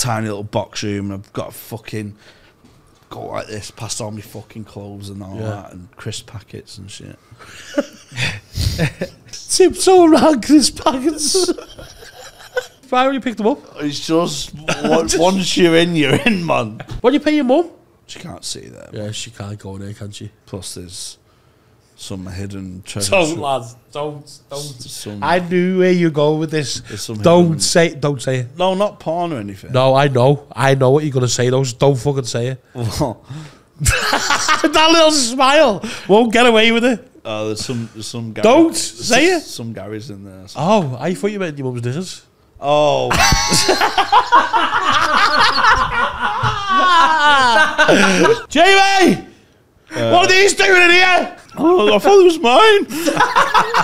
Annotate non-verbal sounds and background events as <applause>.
tiny little box room, and I've got a fucking go like this, past all my fucking clothes and all Yeah. that, and crisp packets and shit. <laughs> Tiptoe around Chris Packets. <laughs> Why when you picked them up? It's just <laughs> once once you're in, you're in, man. What do you pay your mum? She can't see them. Yeah, she can't go in there, can she? Plus, there's some hidden treasure. Don't, lads. Don't. Don't. Some, I knew where you go with this. Don't hidden- say. Don't say it. no, not porn or anything. No, I know. I know what you're gonna say. Those. Don't fucking say it. <laughs> <laughs> That little smile won't get away with it. uh, there's some, there's some. Gar- Don't say it. Some Garys in there. Oh, I thought you meant your mum's dishes. Oh, <laughs> Jamie, what are these doing in here? Oh, I thought it was mine. <laughs>